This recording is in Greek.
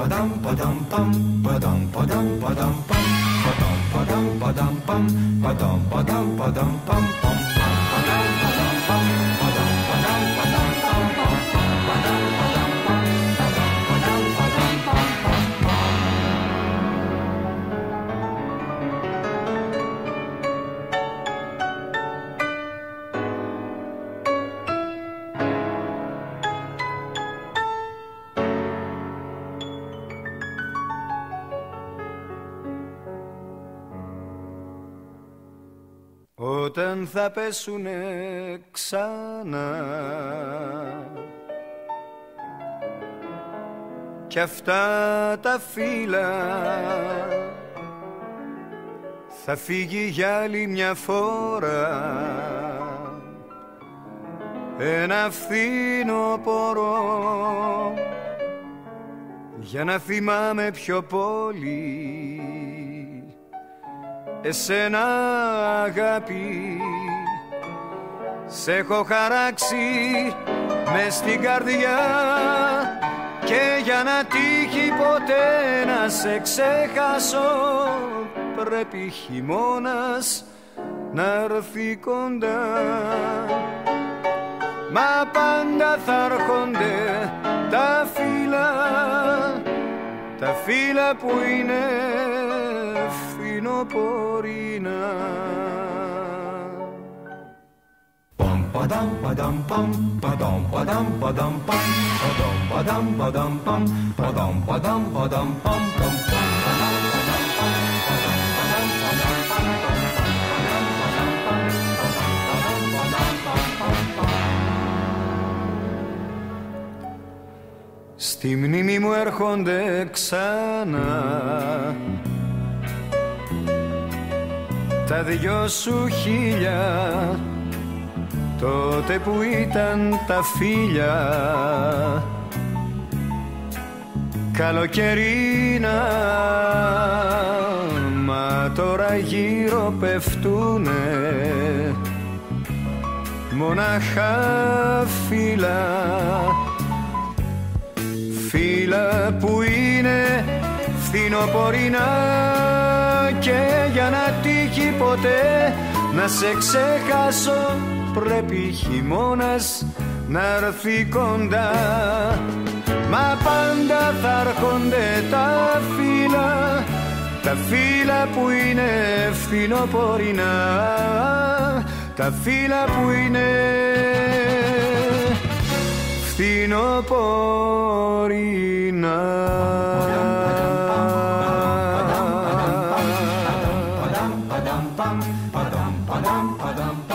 padam padam pam padam padam padam pam padam padam padam pam padam padam padam pam pam Όταν θα πέσουνε ξανά. Κι αυτά τα φύλλα Θα φύγει για άλλη μια φορά. Ένα φθινοπορό Για να θυμάμαι πιο πολύ Εσένα αγάπη Σ' έχω χαράξει μες στην καρδιά Και για να τύχει ποτέ να σε ξεχάσω Πρέπει χειμώνας να έρθει κοντά. Μα πάντα θα έρχονται τα φύλλα Τα φύλλα που είναι φθινοπορεινά. Pam Στη μνήμη μου έρχονται ξανά. Τα δυο σου χίλια Τότε που ήταν τα φίλια. Καλοκαιρίνα Μα τώρα γύρω πεφτούνε Μονάχα φύλλα Φύλλα φθινοπορεινά Και για να τύχει ποτέ να σε ξεχάσω Πρέπει χειμώνας να έρθει κοντά. Μα πάντα θα έρχονται τα φύλλα Τα φύλλα που είναι φθινοπορεινά Τα φύλλα που είναι φθινοπορεινά Pa dum, pa dum, pa dum, pa dum.